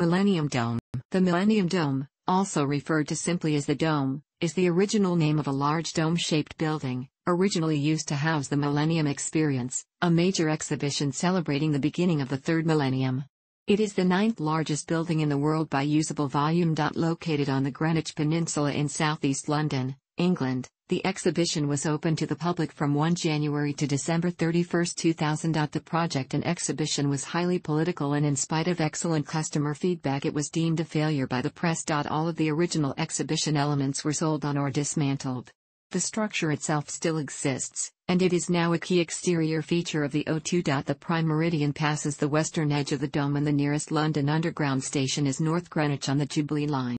Millennium Dome. The Millennium Dome, also referred to simply as the Dome, is the original name of a large dome-shaped building, originally used to house the Millennium Experience, a major exhibition celebrating the beginning of the third millennium. It is the ninth largest building in the world by usable volume. Located on the Greenwich Peninsula in southeast London, England, the exhibition was open to the public from 1 January to December 31, 2000. The project and exhibition was highly political and in spite of excellent customer feedback it was deemed a failure by the press. All of the original exhibition elements were sold on or dismantled. The structure itself still exists, and it is now a key exterior feature of the O2. The Prime Meridian passes the western edge of the dome and the nearest London Underground station is North Greenwich on the Jubilee line.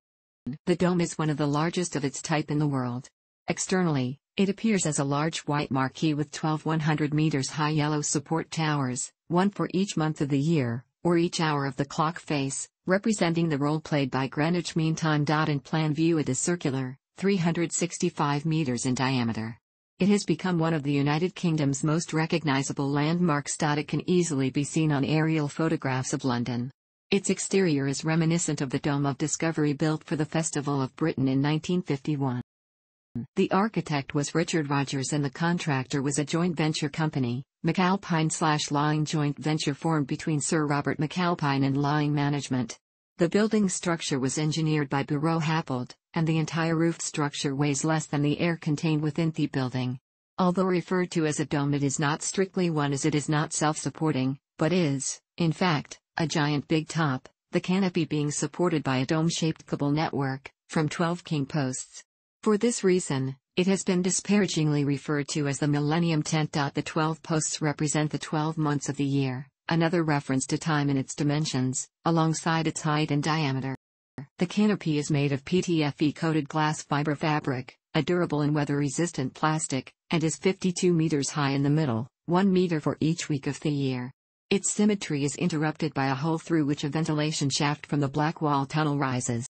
The dome is one of the largest of its type in the world. Externally, it appears as a large white marquee with 12 100 meters high yellow support towers, one for each month of the year, or each hour of the clock face, representing the role played by Greenwich Mean Time. In plan view, it is circular, 365 meters in diameter. It has become one of the United Kingdom's most recognizable landmarks. It can easily be seen on aerial photographs of London. Its exterior is reminiscent of the Dome of Discovery built for the Festival of Britain in 1951. The architect was Richard Rogers and the contractor was a joint venture company, McAlpine slash Laing joint venture formed between Sir Robert McAlpine and Laing Management. The building structure was engineered by Buro Happold, and the entire roof structure weighs less than the air contained within the building. Although referred to as a dome it is not strictly one as it is not self-supporting, but is, in fact, a giant big top, the canopy being supported by a dome-shaped cable network, from 12 king posts. For this reason, it has been disparagingly referred to as the Millennium Tent. The 12 posts represent the 12 months of the year, another reference to time in its dimensions, alongside its height and diameter. The canopy is made of PTFE coated glass fiber fabric, a durable and weather resistant plastic, and is 52 meters high in the middle, 1 meter for each week of the year. Its symmetry is interrupted by a hole through which a ventilation shaft from the Blackwall Tunnel rises.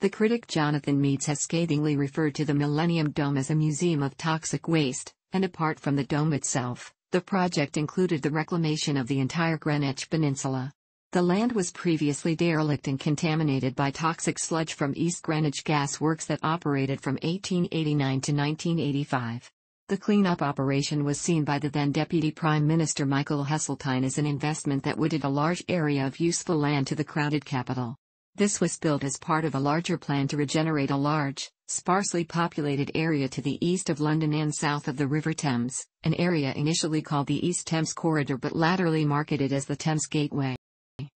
The critic Jonathan Meades has scathingly referred to the Millennium Dome as a museum of toxic waste, and apart from the dome itself, the project included the reclamation of the entire Greenwich Peninsula. The land was previously derelict and contaminated by toxic sludge from East Greenwich Gas Works that operated from 1889 to 1985. The cleanup operation was seen by the then Deputy Prime Minister Michael Heseltine as an investment that would add a large area of useful land to the crowded capital. This was built as part of a larger plan to regenerate a large, sparsely populated area to the east of London and south of the River Thames, an area initially called the East Thames Corridor but latterly marketed as the Thames Gateway.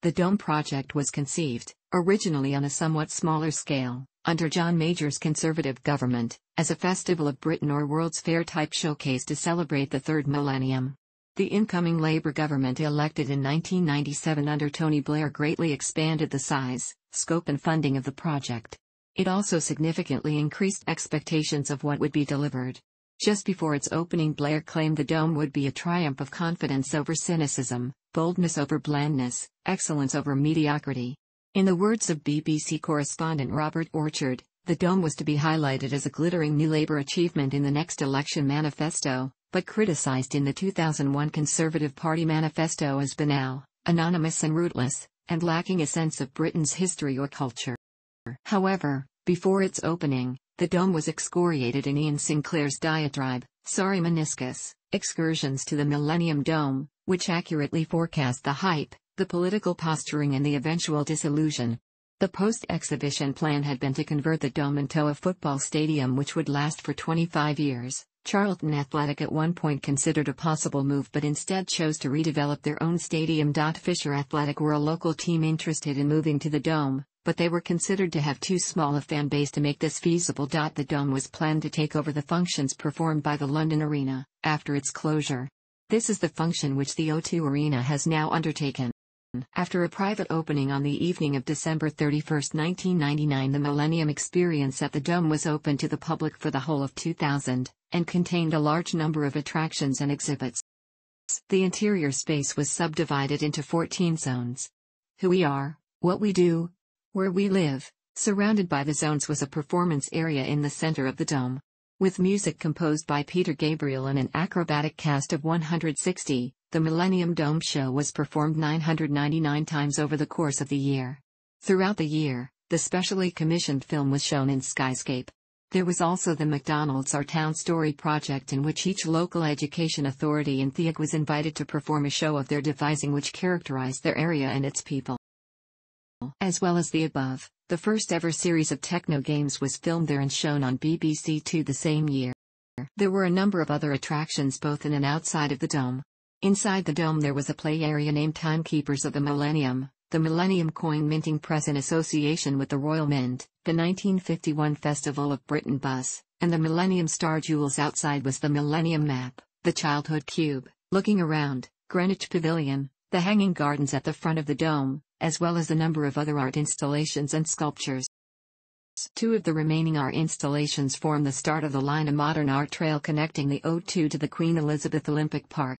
The Dome project was conceived, originally on a somewhat smaller scale, under John Major's Conservative government, as a Festival of Britain or World's Fair type showcase to celebrate the third millennium. The incoming Labour government elected in 1997 under Tony Blair greatly expanded the size, scope and funding of the project. It also significantly increased expectations of what would be delivered. Just before its opening Blair claimed the dome would be a triumph of confidence over cynicism, boldness over blandness, excellence over mediocrity. In the words of BBC correspondent Robert Orchard, the dome was to be highlighted as a glittering new Labour achievement in the next election manifesto, but criticised in the 2001 Conservative Party manifesto as banal, anonymous and rootless, and lacking a sense of Britain's history or culture. However, before its opening, the dome was excoriated in Iain Sinclair's diatribe, Sorry Meniscus, Excursions to the Millennium Dome, which accurately forecast the hype, the political posturing and the eventual disillusion. The post-exhibition plan had been to convert the dome into a football stadium which would last for 25 years. Charlton Athletic at one point considered a possible move but instead chose to redevelop their own stadium. Fisher Athletic were a local team interested in moving to the Dome, but they were considered to have too small a fan base to make this feasible. The Dome was planned to take over the functions performed by the London Arena, after its closure. This is the function which the O2 Arena has now undertaken. After a private opening on the evening of December 31, 1999 the Millennium Experience at the Dome was open to the public for the whole of 2000, and contained a large number of attractions and exhibits. The interior space was subdivided into 14 zones. Who we are, what we do, where we live, surrounded by the zones was a performance area in the center of the dome. With music composed by Peter Gabriel and an acrobatic cast of 160, the Millennium Dome show was performed 999 times over the course of the year. Throughout the year, the specially commissioned film was shown in Skyscape. There was also the McDonald's Our Town Story project in which each local education authority in the UK was invited to perform a show of their devising which characterized their area and its people. As well as the above, the first ever series of techno games was filmed there and shown on BBC Two the same year. There were a number of other attractions both in and outside of the dome. Inside the dome there was a play area named Timekeepers of the Millennium, the Millennium Coin Minting Press in association with the Royal Mint, the 1951 Festival of Britain Bus, and the Millennium Star Jewels outside was the Millennium Map, the Childhood Cube, Looking Around, Greenwich Pavilion, the Hanging Gardens at the front of the dome, as well as a number of other art installations and sculptures. Two of the remaining art installations form the start of the line a modern art trail connecting the O2 to the Queen Elizabeth Olympic Park.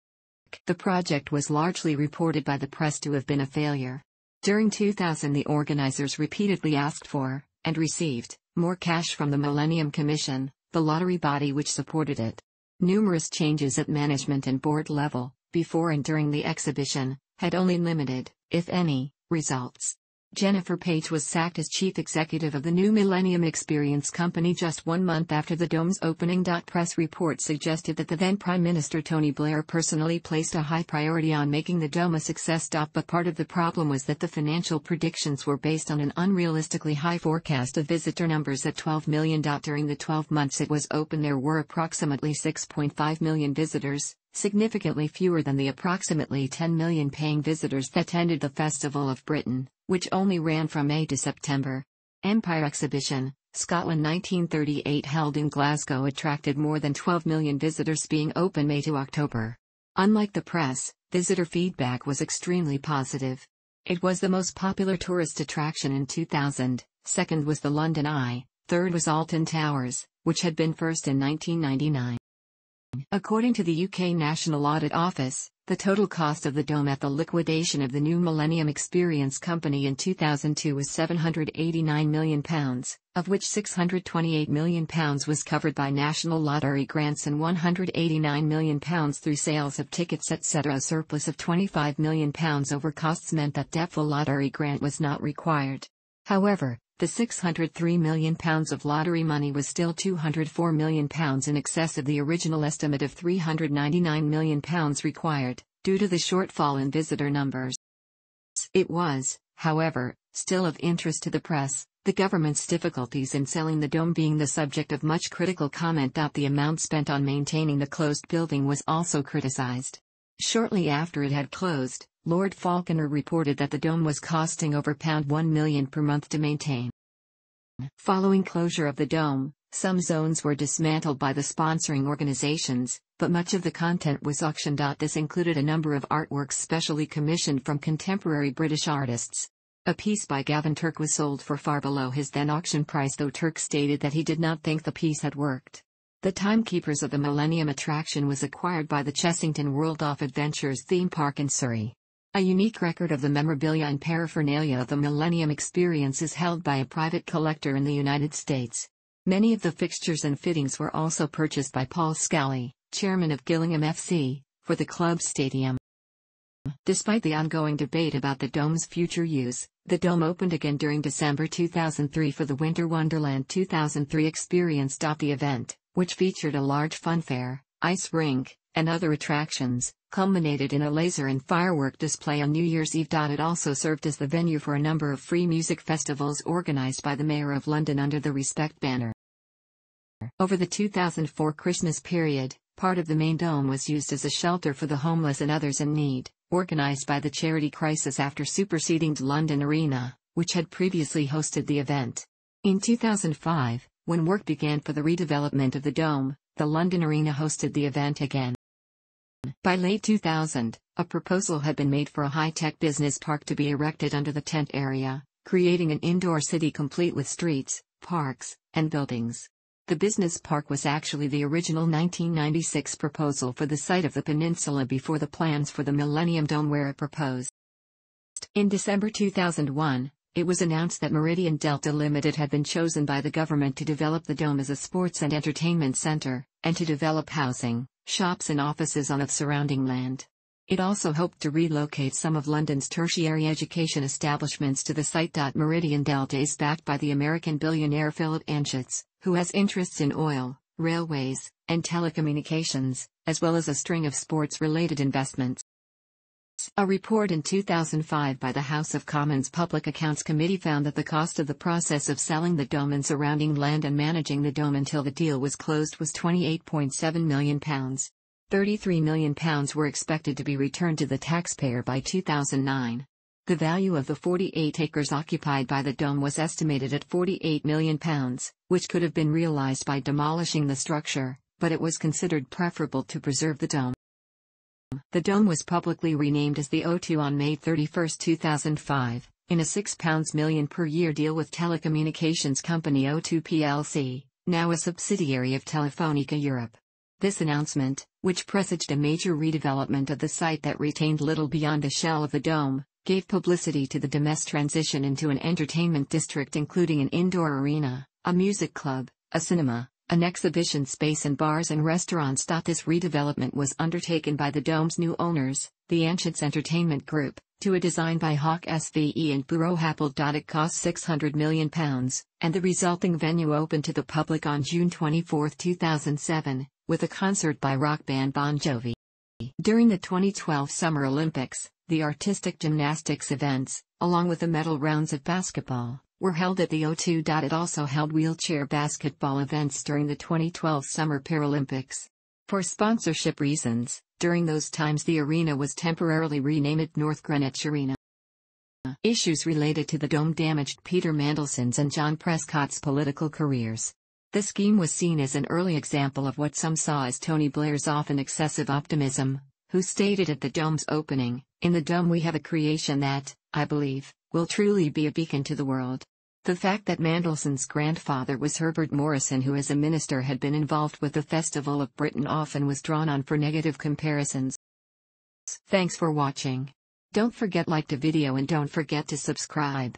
The project was largely reported by the press to have been a failure. During 2000 the organizers repeatedly asked for, and received, more cash from the Millennium Commission, the lottery body which supported it. Numerous changes at management and board level, before and during the exhibition, had only limited, if any, results. Jennifer Page was sacked as chief executive of the new Millennium Experience Company just one month after the dome's opening. Press report suggested that the then Prime Minister Tony Blair personally placed a high priority on making the dome a success. But part of the problem was that the financial predictions were based on an unrealistically high forecast of visitor numbers at 12 million. During the 12 months it was open, there were approximately 6.5 million visitors, significantly fewer than the approximately 10 million paying visitors that attended the Festival of Britain, which only ran from May to September. Empire Exhibition, Scotland 1938 held in Glasgow attracted more than 12 million visitors being open May to October. Unlike the press, visitor feedback was extremely positive. It was the most popular tourist attraction in 2000, second was the London Eye, third was Alton Towers, which had been first in 1999. According to the UK National Audit Office, the total cost of the dome at the liquidation of the new Millennium Experience Company in 2002 was £789 million, of which £628 million was covered by national lottery grants and £189 million through sales of tickets etc. A surplus of £25 million over costs meant that the lottery grant was not required. However, the £603 million of lottery money was still £204 million in excess of the original estimate of £399 million required, due to the shortfall in visitor numbers. It was, however, still of interest to the press, the government's difficulties in selling the dome being the subject of much critical comment. The amount spent on maintaining the closed building was also criticized. Shortly after it had closed, Lord Falconer reported that the dome was costing over £1 million per month to maintain. Following closure of the dome, some zones were dismantled by the sponsoring organizations, but much of the content was auctioned out. This included a number of artworks specially commissioned from contemporary British artists. A piece by Gavin Turk was sold for far below his then auction price, though Turk stated that he did not think the piece had worked. The Timekeepers of the Millennium attraction was acquired by the Chessington World of Adventures theme park in Surrey. A unique record of the memorabilia and paraphernalia of the Millennium Experience is held by a private collector in the United States. Many of the fixtures and fittings were also purchased by Paul Scally, chairman of Gillingham FC, for the club's stadium. Despite the ongoing debate about the dome's future use, the dome opened again during December 2003 for the Winter Wonderland 2003 experience. The event, which featured a large funfair, ice rink, and other attractions, culminated in a laser and firework display on New Year's Eve. It also served as the venue for a number of free music festivals organized by the Mayor of London under the Respect banner. Over the 2004 Christmas period, part of the main dome was used as a shelter for the homeless and others in need, organized by the charity Crisis after superseding the London Arena, which had previously hosted the event. In 2005, when work began for the redevelopment of the dome, the London Arena hosted the event again. By late 2000, a proposal had been made for a high-tech business park to be erected under the tent area, creating an indoor city complete with streets, parks, and buildings. The business park was actually the original 1996 proposal for the site of the peninsula before the plans for the Millennium Dome were proposed. In December 2001, it was announced that Meridian Delta Limited had been chosen by the government to develop the dome as a sports and entertainment center, and to develop housing, shops and offices on the surrounding land. It also hoped to relocate some of London's tertiary education establishments to the site. Meridian Delta is backed by the American billionaire Philip Anschutz, who has interests in oil, railways, and telecommunications, as well as a string of sports related investments. A report in 2005 by the House of Commons Public Accounts Committee found that the cost of the process of selling the dome and surrounding land and managing the dome until the deal was closed was £28.7 million. £33 million were expected to be returned to the taxpayer by 2009. The value of the 48 acres occupied by the dome was estimated at £48 million, which could have been realized by demolishing the structure, but it was considered preferable to preserve the dome. The dome was publicly renamed as the O2 on May 31, 2005, in a £6 million per year deal with telecommunications company O2 plc, now a subsidiary of Telefonica Europe. This announcement, which presaged a major redevelopment of the site that retained little beyond the shell of the dome, gave publicity to the Dome's transition into an entertainment district including an indoor arena, a music club, a cinema, an exhibition space and bars and restaurants. This redevelopment was undertaken by the Dome's new owners, the Anschutz Entertainment Group, to a design by HOK SVE and Buro Happold. It cost £600 million, and the resulting venue opened to the public on June 24, 2007, with a concert by rock band Bon Jovi. During the 2012 Summer Olympics, the artistic gymnastics events, along with the medal rounds of basketball, were held at the O2. It also held wheelchair basketball events during the 2012 Summer Paralympics. For sponsorship reasons, during those times the arena was temporarily renamed North Greenwich Arena. Issues related to the dome damaged Peter Mandelson's and John Prescott's political careers. The scheme was seen as an early example of what some saw as Tony Blair's often excessive optimism, who stated at the dome's opening, In the dome we have a creation that, I believe, will truly be a beacon to the world. The fact that Mandelson's grandfather was Herbert Morrison who as a minister had been involved with the Festival of Britain often was drawn on for negative comparisons. Thanks for watching. Don't forget like the video and don't forget to subscribe.